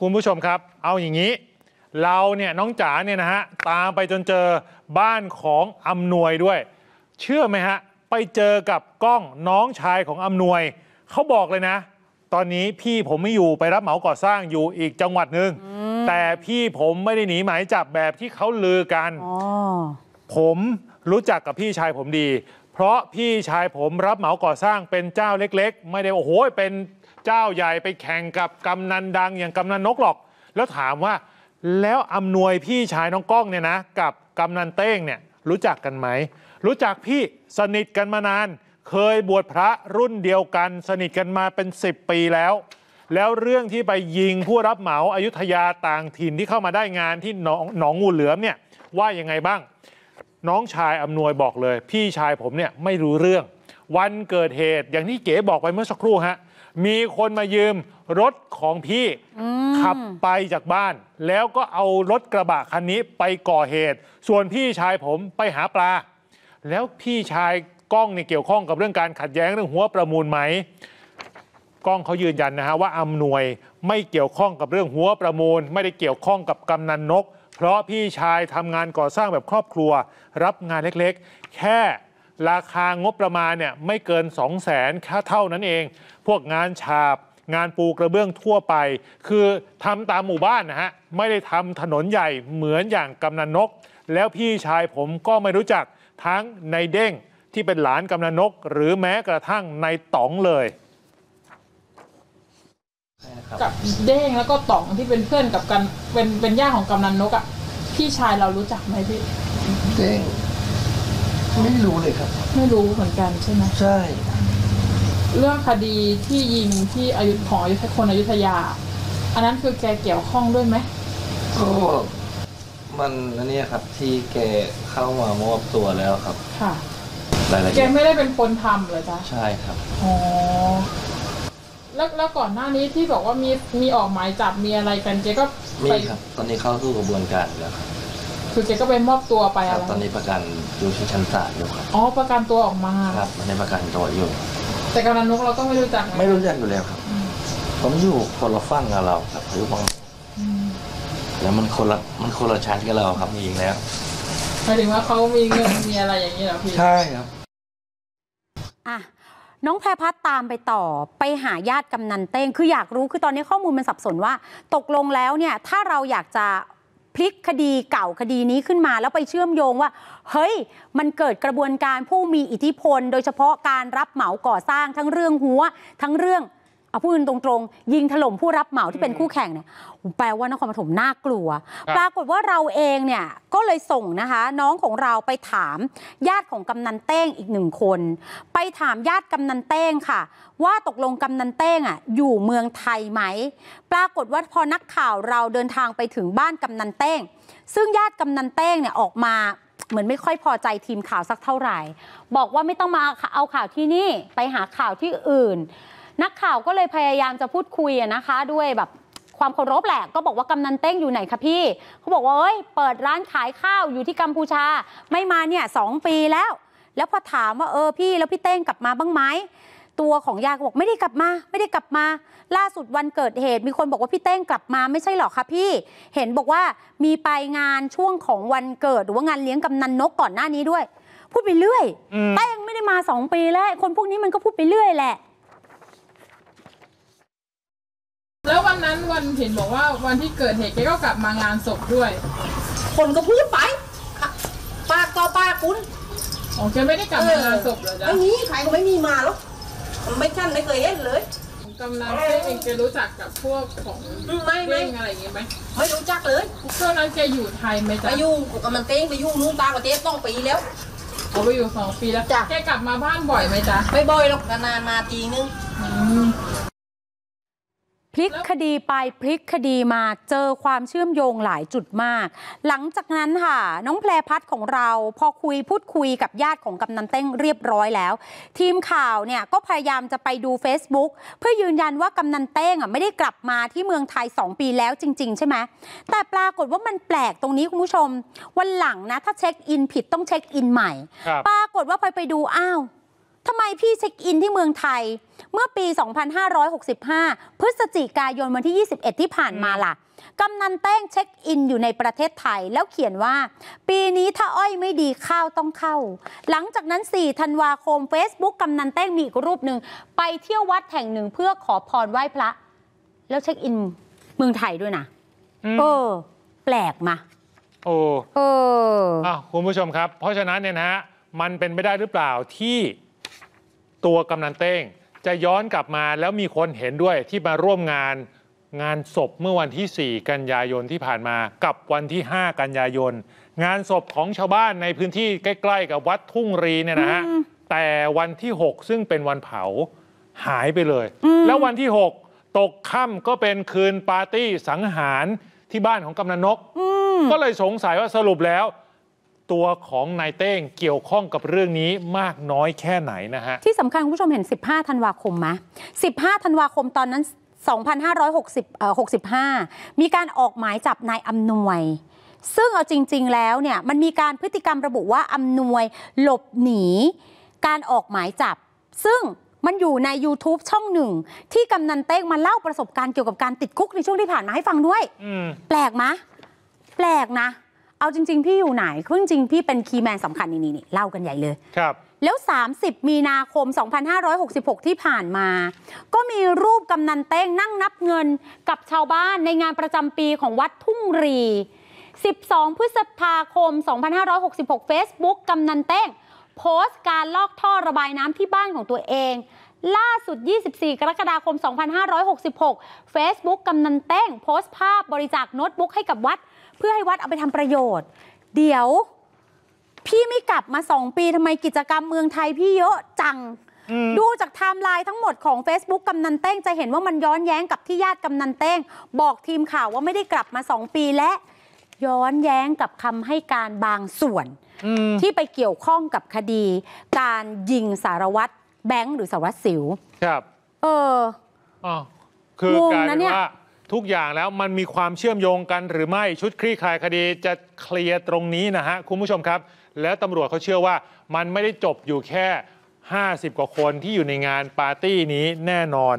คุณผู้ชมครับ เอาอย่างนี้ เราเนี่ยน้องจ๋าเนี่ยนะฮะตามไปจนเจอบ้านของอำนวยด้วย เชื่อไหมฮะ ไปเจอกับก้องน้องชายของอำนวย เขาบอกเลยนะ ตอนนี้พี่ผมไม่อยู่ไปรับเหมาก่อสร้างอยู่อีกจังหวัดหนึ่งแต่พี่ผมไม่ได้หนีหมายจับแบบที่เขาลือกันอ๋อผมรู้จักกับพี่ชายผมดี เพราะพี่ชายผมรับเหมาก่อสร้างเป็นเจ้าเล็ก ๆ ไม่ได้โอ้โหเป็น เจ้าใหญ่ไปแข่งกับกำนันดังอย่างกำนันนกหรอก แล้วถามว่าแล้วอำนวยพี่ชายน้องก้องเนี่ยนะ กับกำนันเต้งเนี่ยรู้จักกันไหม รู้จักพี่สนิทกันมานาน เคยบวชพระรุ่นเดียวกัน สนิทกันมาเป็น 10 ปีแล้ว แล้วเรื่องที่ไปยิงผู้รับเหมาอายุทยาต่างถิ่นที่เข้ามาได้งานที่หนองหนองงูเหลือมเนี่ยว่ายังไงบ้าง น้องชายอำนวยบอกเลย พี่ชายผมเนี่ยไม่รู้เรื่อง วันเกิดเหตุอย่างที่เก๋บอกไปเมื่อสักครู่ฮะ มีคนมายืมรถของพี่ ขับไปจากบ้าน แล้วก็เอารถกระบะคันนี้ไปก่อเหตุ ส่วนพี่ชายผมไปหาปลา แล้วพี่ชายก้องเนี่ยเกี่ยวข้องกับเรื่องการขัดแย้งเรื่องหัวประมูลไหมก้องเขายืนยันนะฮะว่าอำนวยไม่เกี่ยวข้องกับเรื่องหัวประมูล ไม่ได้เกี่ยวข้องกับกำนันนก เพราะพี่ชายทำงานก่อสร้างแบบครอบครัว รับงานเล็กๆ แค่ ราคางบประมาณเนี่ยไม่เกิน 2 0 0แสนค่าเท่านั้นเอง พวกงานฉาบ งานปูกระเบื้องทั่วไป คือทำตามหมู่บ้านนะฮะ ไม่ได้ทำถนนใหญ่เหมือนอย่างกำนันนก แล้วพี่ชายผมก็ไม่รู้จักทั้งในเด้งที่เป็นหลานกำนันนก หรือแม้กระทั่งในต๋องเลยกับเด้งแล้วก็ต๋องที่เป็นเพื่อนกับกันเป็นเป็นญาติของกำนันนกอะพี่ชายเรารู้จักไหมพี่เด้ง ไม่รู้เลยครับ ไม่รู้เหมือนกันใช่ไหมใช่ เรื่องคดีที่ยิงที่อายุของอายุคนอยุธยา อันนั้นคือแกเกี่ยวข้องด้วยไหมก็มันอันเนี้ยครับที่แกเข้ามามอบตัวแล้วครับค่ะรายละแกเอียดไม่ได้เป็นคนทำเหรอจ๊ะใช่ครับ อ๋อแล้วแล้วก่อนหน้านี้ที่บอกว่ามีมีออกหมายจับมีอะไรกันแกก็มีไปครับ ตอนนี้เข้าสู่กระบวนการแล้วครับ คือแกก็ไปมอบตัวไปครัอะบไรตอนนี้ประกันอยู่ที่ชั้นศาลอยู่ครับอ๋อประกันตัวออกมา ครับมันในประกันตัวอยู่ แต่กำนันนกเราก็ไม่รู้จักนะไม่รู้จักอยู่แล้วครับผมอยู่คนละฝั่งกับเราครับอายุบังอืมแล้วมันคนละมันคนละชั้นกับเราครับจริงๆแล้ว หมายถึงว่าเขามีเงินมีอะไรอย่างนี้เหรอพี่ ใช่ครับ อะน้องแพรพัฒน์ตามไปต่อไปหาญาติกำนันเต้ง คืออยากรู้คือตอนนี้ข้อมูลมันสับสนว่า ตกลงแล้วเนี่ยถ้าเราอยากจะ พลิกคดีเก่าคดีนี้ขึ้นมา แล้วไปเชื่อมโยงว่า เฮ้ย มันเกิดกระบวนการผู้มีอิทธิพล โดยเฉพาะการรับเหมาก่อสร้างทั้งเรื่องหัว ทั้งเรื่อง เอาพูดกันตรงๆ ยิงถล่มผู้รับเหมาที่เป็นคู่แข่งเนี่ยแปลว่านครปฐมน่ากลัวครับปรากฏว่าเราเองเนี่ยก็เลยส่งนะคะ น้องของเราไปถามญาติของกำนันเต้งอีกหนึ่งคน ไปถามญาติกำนันเต้งค่ะ ว่าตกลงกำนันเต้งอะอยู่เมืองไทยไหม ปรากฏว่าพอนักข่าวเราเดินทางไปถึงบ้านกำนันเต้ง ซึ่งญาติกำนันเต้งเนี่ยออกมาเหมือนไม่ค่อยพอใจทีมข่าวสักเท่าไหร่ บอกว่าไม่ต้องมาเอาข่าวที่นี่ไปหาข่าวที่อื่น นักข่าวก็เลยพยายามจะพูดคุยอะนะคะ ด้วยแบบความเคารพแหละก็บอกว่ากำนันเต้งอยู่ไหนคะพี่เขาบอกว่าเอ้ยเปิดร้านขายข้าวอยู่ที่กัมพูชา ไม่มาเนี่ยสองปีแล้ว แล้วพอถามว่าเออพี่แล้วพี่เต้งกลับมาบ้างไหมตัวของยาก็บอกไม่ได้กลับมา ไม่ได้กลับมา ล่าสุดวันเกิดเหตุ มีคนบอกว่าพี่เต้งกลับมาไม่ใช่หรอคะพี่ เห็นบอกว่ามีไปงานช่วงของวันเกิดหรือว่างานเลี้ยงกำนันนกก่อนหน้านี้ด้วย พูดไปเรื่อยอืมเต้งไม่ได้มาสองปีแล้ว คนพวกนี้มันก็พูดไปเรื่อยแหละ แล้ววันนั้นวันเห็นบอกว่าวันที่เกิดเหตุแกก็กลับมางานศพด้วยคนก็พูดไปค่ะปากต่อปากคุณอ๋อแกไม่ได้กลับมางานศพเหรอจ๊ะไม่มีใครก็ไม่มีมาหรอกไม่ฉันไม่เคยเห็นเลยกำนันเต้งเองแกรู้จักกับพวกของอืมไม่ไม่เด้งอะไรอย่างงี้ไหมไม่รู้จักเลยช่วงนั้นแกอยู่ไทยไหมไปจ๊ะอยู่กับมันเต้งไปอยู่นู่นต่างประเทศต้องปีแล้วเขาไปอยู่สองปีแล้วจ้ะแกกลับมาบ้านบ่อยไหมจ๊ะไม่บ่อยหรอกนานๆมาทีนึงอืม พลิกคดีไปพลิกคดีมาเจอความเชื่อมโยงหลายจุดมาก หลังจากนั้นค่ะ น้องแพรพัฒน์ของเราพอคุยพูดคุยกับญาติของกำนันเต้งเรียบร้อยแล้ว ทีมข่าวเนี่ยก็พยายามจะไปดู Facebook เพื่อยืนยันว่ากำนันเต้งอะไม่ได้กลับมาที่เมืองไทย 2 ปีแล้วจริง ๆ ใช่ไหมแต่ปรากฏว่ามันแปลกตรงนี้คุณผู้ชม วันหลังนะถ้าเช็คอินผิดต้องเช็คอินใหม่ครับปรากฏว่าพอไปดูอ้าว ทำไมพี่เช็คอินที่เมืองไทย เมื่อปี 2565 พฤศจิกายนวันที่ 21 ที่ผ่านมาล่ะกำนันเต้งเช็คอินอยู่ในประเทศไทยแล้วเขียนว่า ปีนี้ถ้าอ้อยไม่ดีข้าวต้องเข้า หลังจากนั้น 4 ธันวาคม Facebook กำนันเต้งมีอีกรูปหนึ่ง ไปเที่ยววัดแห่งหนึ่งเพื่อขอพรไหว้พระ แล้วเช็คอินเมืองไทยด้วยนะอืมเออ แปลกมาโอ้เอออ้าวคุณผู้ชมครับ เพราะฉะนั้นเนี่ยนะฮะมันเป็นไปได้หรือเปล่าที่ ตัวกำนันเต้ง จะย้อนกลับมาแล้วมีคนเห็นด้วยที่มาร่วมงานงานศพเมื่อวันที่ 4 กันยายนที่ผ่านมากับวันที่ 5 กันยายน งานศพของชาวบ้านในพื้นที่ใกล้ๆ กับวัดทุ่งรีเนี่ยนะฮะอืมแต่วันที่ 6 ซึ่งเป็นวันเผาหายไปเลยอืมแล้ววันที่ 6 ตกค่ำก็เป็นคืนปาร์ตี้สังหารที่บ้านของกำนันนกอืมก็เลยสงสัยว่าสรุปแล้ว ตัวของนายเต้งเกี่ยวข้องกับเรื่องนี้มากน้อยแค่ไหนนะฮะ ที่สำคัญคุณผู้ชมเห็น 15 ธันวาคมไหม15 ธันวาคมตอนนั้น 2560เอ่อ65มีการออกหมายจับนายอำนวย ซึ่งเอาจริง ๆ แล้วเนี่ยมันมีการพฤติกรรมระบุว่าอำนวยหลบหนี การออกหมายจับ ซึ่งมันอยู่ใน YouTube ช่องหนึ่ง ที่กำนันเต้งมาเล่าประสบการณ์เกี่ยวกับการติดคุกในช่วงที่ผ่านมาให้ฟังด้วยอืมแปลกมะแปลกนะ เอาจริง ๆ พี่อยู่ไหนคือจริงๆพี่เป็นคีย์แมนสำคัญนี่นี่นี่เล่ากันใหญ่เลยครับ แล้ว 30 มีนาคม 2566 ที่ผ่านมา ก็มีรูปกำนันเต้งนั่งนับเงินกับชาวบ้านในงานประจำปีของวัดทุ่งรี 12 พฤษภาคม 2566 Facebook กำนันเต้ง โพสต์การลอกท่อระบายน้ำที่บ้านของตัวเองล่าสุด 24 กรกฎาคม 2566 Facebook กำนันเต้ง โพสต์ภาพบริจาคโน้ตบุ๊กให้กับวัด เพื่อให้วัดเอาไปทำประโยชน์ เดี๋ยว พี่ไม่กลับมาสองปีทำไมกิจกรรมเมืองไทยพี่เยอะจังอืมดูจากไทม์ไลน์ทั้งหมดของ Facebook กำนันเต้งจะเห็นว่ามันย้อนแย้งกับที่ญาติกำนันเต้ง บอกทีมข่าวว่าไม่ได้กลับมา2ปีและย้อนแย้งกับคำให้การบางส่วนอืมที่ไปเกี่ยวข้องกับคดี การยิงสารวัตรแบงค์หรือสารวัตรสิว ครับ เอออ๋อคืองงกลายนะเป็นเนี่ยว่า ทุกอย่างแล้วมันมีความเชื่อมโยงกันหรือไม่ชุดคลี่คลายคดีจะเคลียร์ตรงนี้นะฮะคุณผู้ชมครับ แล้วตำรวจเขาเชื่อว่ามันไม่ได้จบอยู่แค่ 50 กว่าคนที่อยู่ในงานปาร์ตี้นี้แน่นอน